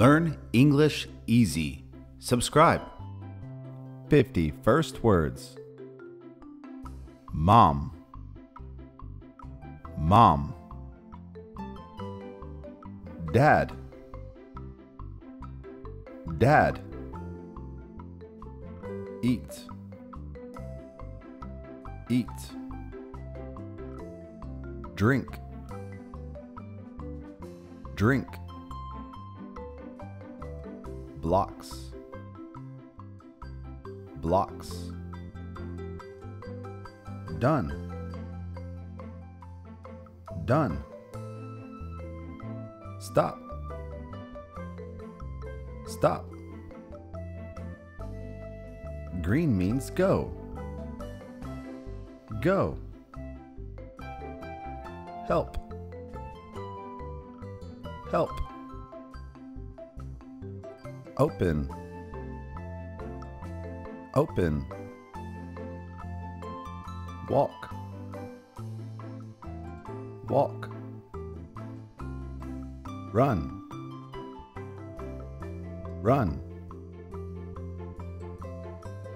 Learn English easy. Subscribe. 50 first words. Mom. Mom. Dad. Dad. Eat. Eat. Drink. Drink. Blocks. Blocks. Done. Done. Stop. Stop. Green means go. Go. Help. Help. Open. Open. Walk. Walk. Run. Run.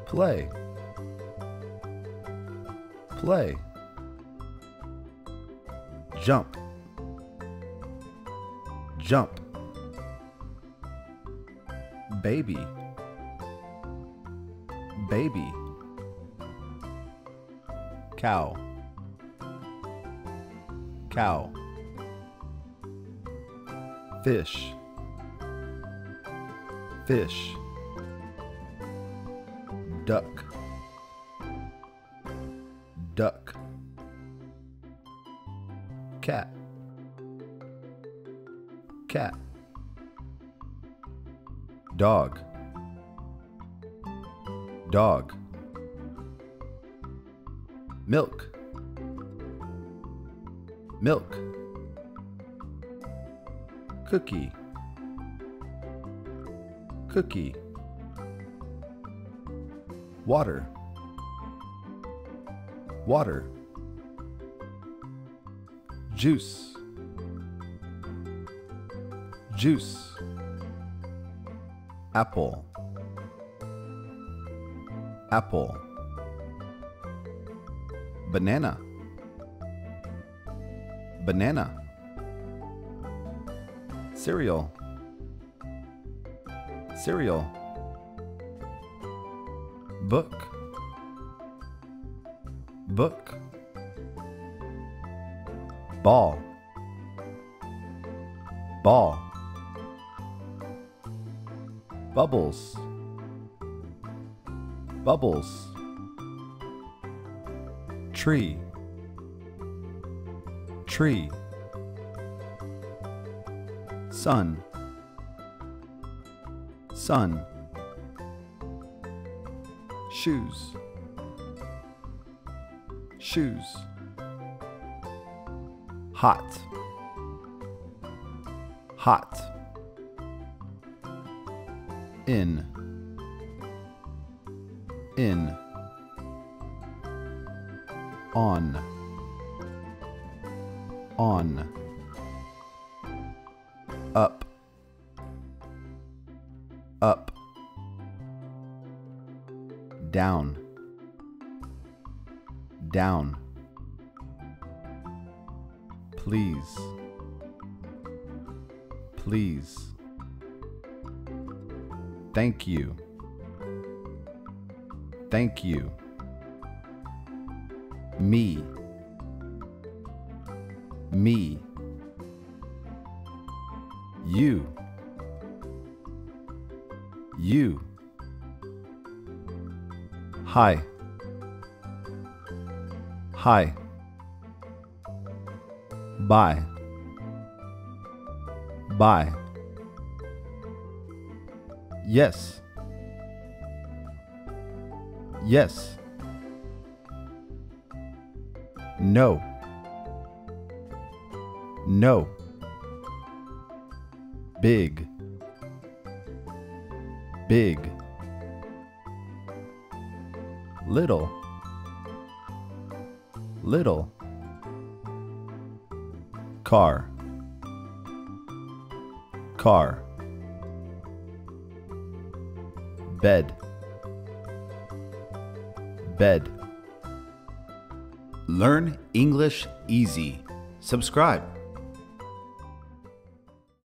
Play. Play. Jump. Jump. Baby. Baby. Cow. Cow. Fish. Fish. Duck. Duck. Cat. Cat. Dog. Dog. Milk. Milk. Cookie. Cookie. Water. Water. Juice. Juice. Apple. Apple. Banana. Banana. Cereal. Cereal. Book. Book. Ball. Ball. Bubbles. Bubbles. Tree. Tree. Sun. Sun. Shoes. Shoes. Hot. Hot. In. In. On. On. Up. Up. Down. Down. Please. Please. Thank you. Thank you. Me. Me. You. You. Hi. Hi. Bye. Bye. Yes. Yes. No. No. Big. Big. Little. Little. Car. Car. Bed, bed, Learn English easy. Subscribe.